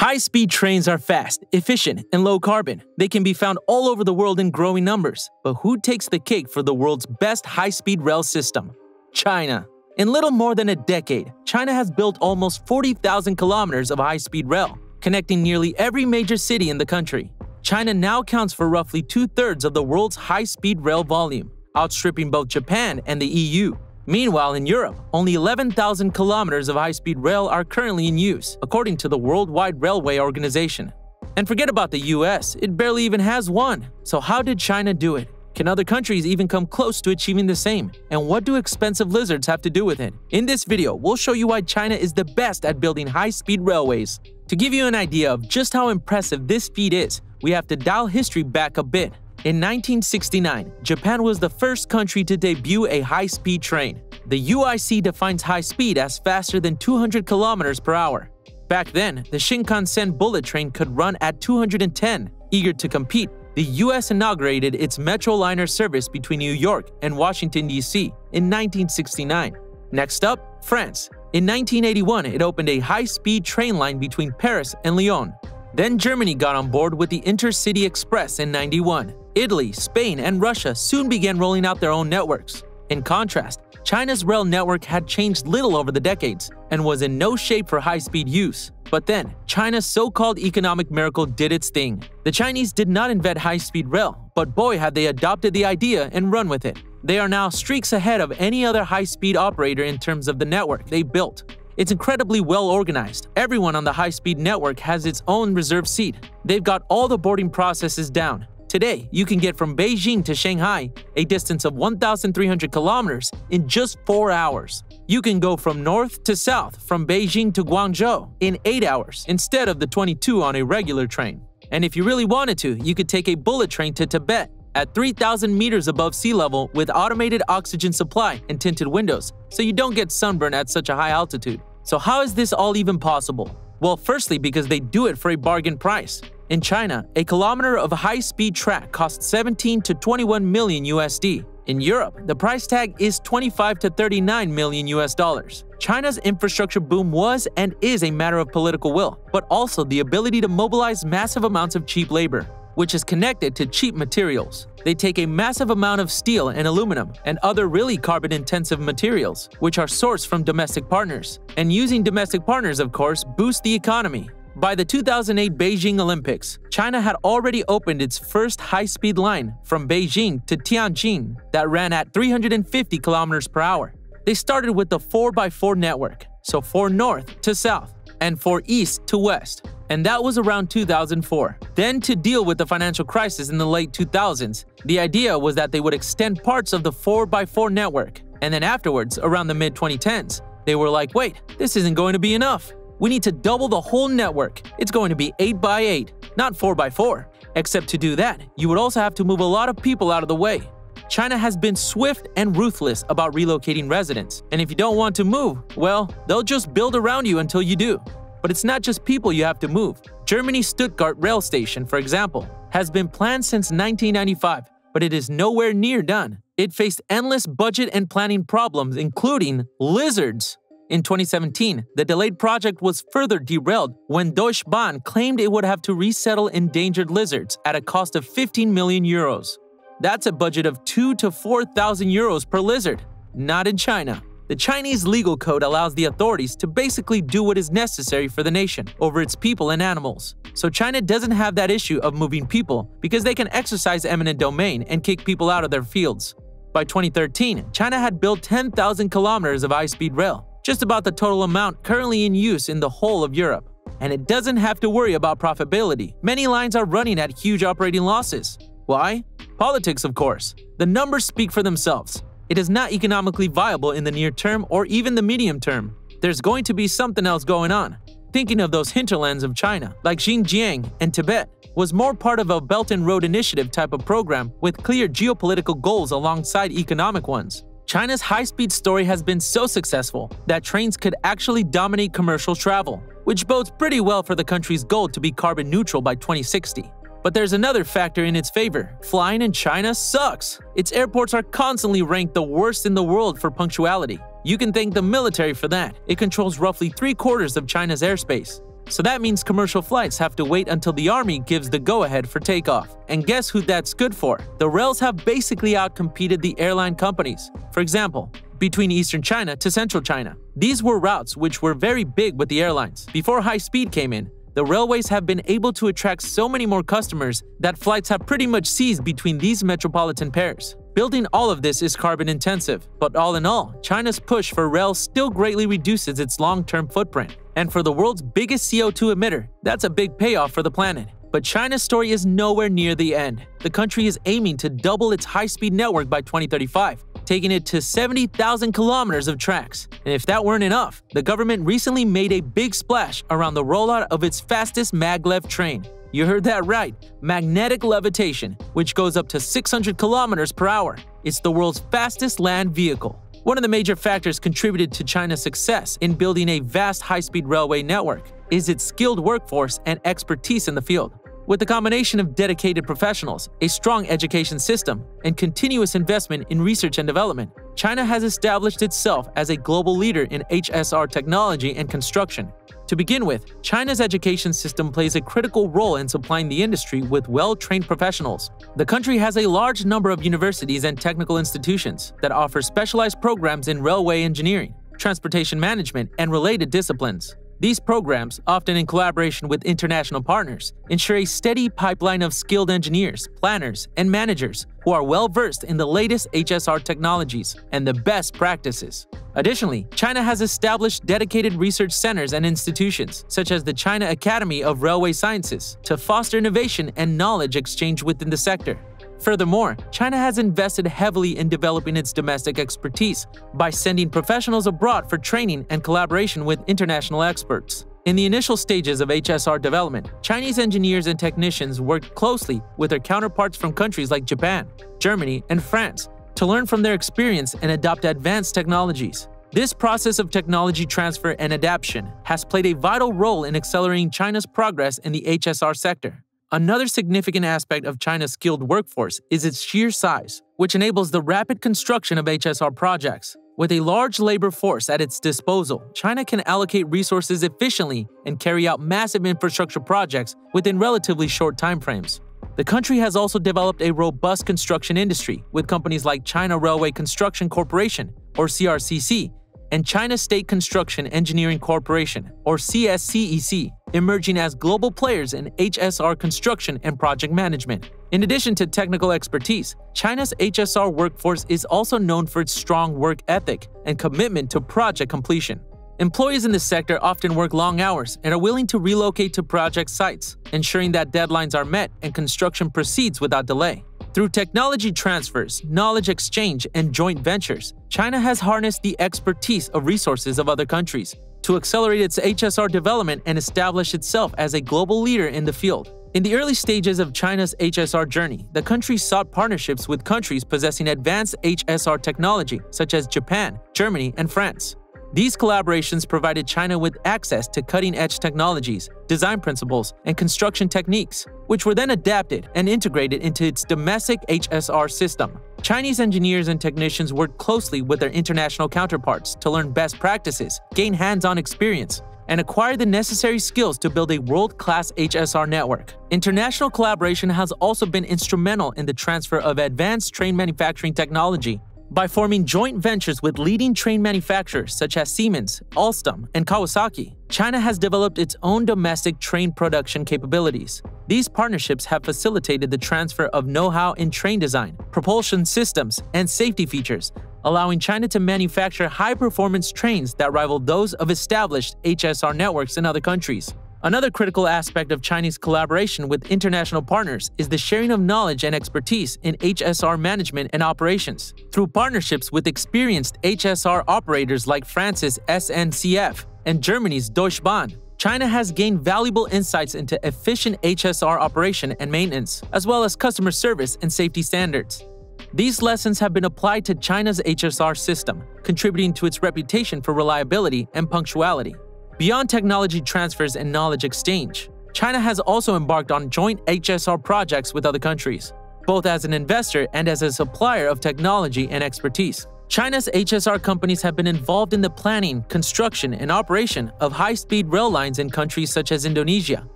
High-speed trains are fast, efficient, and low carbon. They can be found all over the world in growing numbers. But who takes the cake for the world's best high-speed rail system? China. In little more than a decade, China has built almost 40,000 kilometers of high-speed rail, connecting nearly every major city in the country. China now counts for roughly two-thirds of the world's high-speed rail volume, outstripping both Japan and the EU. Meanwhile, in Europe, only 11,000 kilometers of high-speed rail are currently in use, according to the Worldwide Railway Organization. And forget about the US, it barely even has one. So how did China do it? Can other countries even come close to achieving the same? And what do expensive lizards have to do with it? In this video, we'll show you why China is the best at building high-speed railways. To give you an idea of just how impressive this feat is, we have to dial history back a bit. In 1969, Japan was the first country to debut a high-speed train. The UIC defines high speed as faster than 200 kilometers per hour. Back then, the Shinkansen bullet train could run at 210. Eager to compete, the US inaugurated its Metroliner service between New York and Washington, D.C. in 1969. Next up, France. In 1981, it opened a high-speed train line between Paris and Lyon. Then Germany got on board with the Intercity Express in 91. Italy, Spain, and Russia soon began rolling out their own networks. In contrast, China's rail network had changed little over the decades and was in no shape for high-speed use. But then, China's so-called economic miracle did its thing. The Chinese did not invent high-speed rail, but boy had they adopted the idea and run with it. They are now streaks ahead of any other high-speed operator in terms of the network they built. It's incredibly well organized. Everyone on the high-speed network has its own reserved seat. They've got all the boarding processes down. Today, you can get from Beijing to Shanghai, a distance of 1,300 kilometers, in just 4 hours. You can go from north to south, from Beijing to Guangzhou, in 8 hours, instead of the 22 on a regular train. And if you really wanted to, you could take a bullet train to Tibet, at 3,000 meters above sea level with automated oxygen supply and tinted windows, so you don't get sunburn at such a high altitude. So how is this all even possible? Well, firstly because they do it for a bargain price. In China, a kilometer of high-speed track costs 17 to 21 million USD. In Europe, the price tag is 25 to 39 million US dollars. China's infrastructure boom was and is a matter of political will, but also the ability to mobilize massive amounts of cheap labor, which is connected to cheap materials. They take a massive amount of steel and aluminum and other really carbon-intensive materials, which are sourced from domestic partners. And using domestic partners, of course, boosts the economy, by the 2008 Beijing Olympics, China had already opened its first high-speed line from Beijing to Tianjin that ran at 350 kilometers per hour. They started with the 4x4 network, so 4 north to south and 4 east to west, and that was around 2004. Then to deal with the financial crisis in the late 2000s, the idea was that they would extend parts of the 4x4 network, and then afterwards, around the mid-2010s, they were like, wait, this isn't going to be enough. We need to double the whole network. It's going to be 8x8, not 4x4. Except to do that, you would also have to move a lot of people out of the way. China has been swift and ruthless about relocating residents, and if you don't want to move, well, they'll just build around you until you do. But it's not just people you have to move. Germany's Stuttgart rail station, for example, has been planned since 1995, but it is nowhere near done. It faced endless budget and planning problems, including lizards. In 2017, the delayed project was further derailed when Deutsche Bahn claimed it would have to resettle endangered lizards at a cost of 15 million euros. That's a budget of 2 to 4,000 euros per lizard. Not in China. The Chinese legal code allows the authorities to basically do what is necessary for the nation over its people and animals. So China doesn't have that issue of moving people because they can exercise eminent domain and kick people out of their fields. By 2013, China had built 10,000 kilometers of high-speed rail, just about the total amount currently in use in the whole of Europe. And it doesn't have to worry about profitability. Many lines are running at huge operating losses. Why? Politics, of course. The numbers speak for themselves. It is not economically viable in the near term or even the medium term. There's going to be something else going on. Thinking of those hinterlands of China, like Xinjiang and Tibet, was more part of a Belt and Road Initiative type of program with clear geopolitical goals alongside economic ones. China's high-speed story has been so successful that trains could actually dominate commercial travel, which bodes pretty well for the country's goal to be carbon neutral by 2060. But there's another factor in its favor. Flying in China sucks. Its airports are constantly ranked the worst in the world for punctuality. You can thank the military for that. It controls roughly three quarters of China's airspace. so that means commercial flights have to wait until the Army gives the go ahead for takeoff. And guess who that's good for? The rails have basically outcompeted the airline companies. For example, between eastern China to central China. These were routes which were very big with the airlines. Before high speed came in, the railways have been able to attract so many more customers that flights have pretty much ceased between these metropolitan pairs. Building all of this is carbon intensive, but all in all, China's push for rail still greatly reduces its long-term footprint. And for the world's biggest CO2 emitter, that's a big payoff for the planet. But China's story is nowhere near the end. The country is aiming to double its high-speed network by 2035, taking it to 70,000 kilometers of tracks. And if that weren't enough, the government recently made a big splash around the rollout of its fastest maglev train. You heard that right, magnetic levitation, which goes up to 600 kilometers per hour. It's the world's fastest land vehicle. One of the major factors contributed to China's success in building a vast high-speed railway network is its skilled workforce and expertise in the field. With the combination of dedicated professionals, a strong education system, and continuous investment in research and development, China has established itself as a global leader in HSR technology and construction. To begin with, China's education system plays a critical role in supplying the industry with well-trained professionals. The country has a large number of universities and technical institutions that offer specialized programs in railway engineering, transportation management, and related disciplines. These programs, often in collaboration with international partners, ensure a steady pipeline of skilled engineers, planners, and managers who are well versed in the latest HSR technologies and the best practices. Additionally, China has established dedicated research centers and institutions, such as the China Academy of Railway Sciences, to foster innovation and knowledge exchange within the sector. Furthermore, China has invested heavily in developing its domestic expertise by sending professionals abroad for training and collaboration with international experts. In the initial stages of HSR development, Chinese engineers and technicians worked closely with their counterparts from countries like Japan, Germany, and France to learn from their experience and adopt advanced technologies. This process of technology transfer and adaptation has played a vital role in accelerating China's progress in the HSR sector. Another significant aspect of China's skilled workforce is its sheer size, which enables the rapid construction of HSR projects. With a large labor force at its disposal, China can allocate resources efficiently and carry out massive infrastructure projects within relatively short timeframes. The country has also developed a robust construction industry with companies like China Railway Construction Corporation, or CRCC, and China State Construction Engineering Corporation, or CSCEC, emerging as global players in HSR construction and project management. In addition to technical expertise, China's HSR workforce is also known for its strong work ethic and commitment to project completion. Employees in the sector often work long hours and are willing to relocate to project sites, ensuring that deadlines are met and construction proceeds without delay. Through technology transfers, knowledge exchange, and joint ventures, China has harnessed the expertise of resources of other countries to accelerate its HSR development and establish itself as a global leader in the field. In the early stages of China's HSR journey, the country sought partnerships with countries possessing advanced HSR technology, such as Japan, Germany, and France. These collaborations provided China with access to cutting-edge technologies, design principles, and construction techniques, which were then adapted and integrated into its domestic HSR system. Chinese engineers and technicians worked closely with their international counterparts to learn best practices, gain hands-on experience, and acquire the necessary skills to build a world-class HSR network. International collaboration has also been instrumental in the transfer of advanced train manufacturing technology by forming joint ventures with leading train manufacturers such as Siemens, Alstom, and Kawasaki, China has developed its own domestic train production capabilities. These partnerships have facilitated the transfer of know-how in train design, propulsion systems, and safety features, allowing China to manufacture high-performance trains that rival those of established HSR networks in other countries. Another critical aspect of Chinese collaboration with international partners is the sharing of knowledge and expertise in HSR management and operations. Through partnerships with experienced HSR operators like France's SNCF and Germany's Deutsche Bahn, China has gained valuable insights into efficient HSR operation and maintenance, as well as customer service and safety standards. These lessons have been applied to China's HSR system, contributing to its reputation for reliability and punctuality. Beyond technology transfers and knowledge exchange, China has also embarked on joint HSR projects with other countries, both as an investor and as a supplier of technology and expertise. China's HSR companies have been involved in the planning, construction, and operation of high speed rail lines in countries such as Indonesia,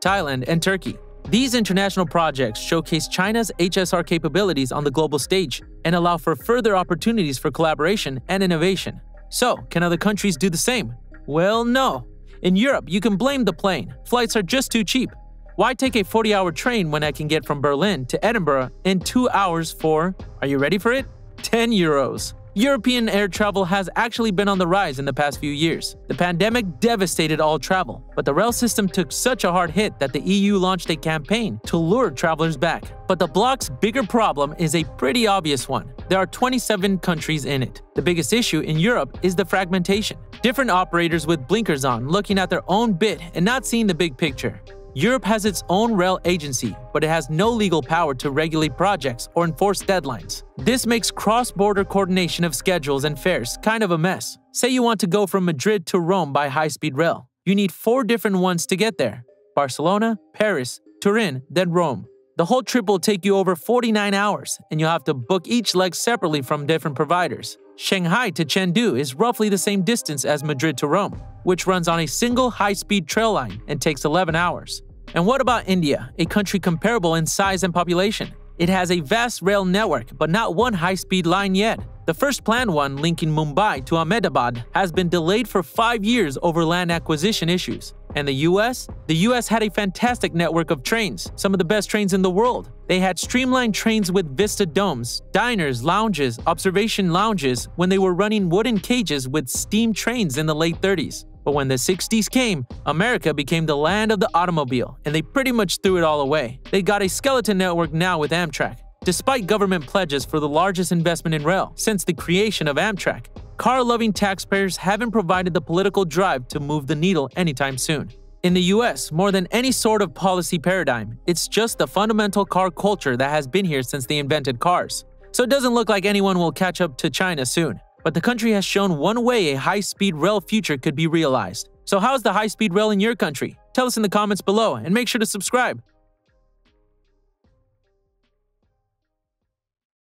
Thailand, and Turkey. These international projects showcase China's HSR capabilities on the global stage and allow for further opportunities for collaboration and innovation. So, can other countries do the same? Well, no. In Europe, you can blame the plane. Flights are just too cheap. Why take a 40 hour train when I can get from Berlin to Edinburgh in two hours for, are you ready for it? 10 euros. European air travel has actually been on the rise in the past few years. The pandemic devastated all travel, but the rail system took such a hard hit that the EU launched a campaign to lure travelers back. But the bloc's bigger problem is a pretty obvious one. There are 27 countries in it. The biggest issue in Europe is the fragmentation. Different operators with blinkers on, looking at their own bit and not seeing the big picture. Europe has its own rail agency, but it has no legal power to regulate projects or enforce deadlines. This makes cross border coordination of schedules and fares kind of a mess. Say you want to go from Madrid to Rome by high speed rail. You need four different ones to get there Barcelona, Paris, Turin, then Rome. The whole trip will take you over 49 hours, and you'll have to book each leg separately from different providers. Shanghai to Chengdu is roughly the same distance as Madrid to Rome, which runs on a single high speed trail line and takes 11 hours. And what about India, a country comparable in size and population? It has a vast rail network, but not one high speed line yet. The first planned one, linking Mumbai to Ahmedabad, has been delayed for five years over land acquisition issues. And the US? The US had a fantastic network of trains, some of the best trains in the world. They had streamlined trains with vista domes, diners, lounges, observation lounges when they were running wooden cages with steam trains in the late 30s. But when the 60s came, America became the land of the automobile, and they pretty much threw it all away. They got a skeleton network now with Amtrak. Despite government pledges for the largest investment in rail since the creation of Amtrak, car loving taxpayers haven't provided the political drive to move the needle anytime soon. In the US, more than any sort of policy paradigm, it's just the fundamental car culture that has been here since they invented cars. So it doesn't look like anyone will catch up to China soon. But the country has shown one way a high speed rail future could be realized. So, how's the high speed rail in your country? Tell us in the comments below and make sure to subscribe.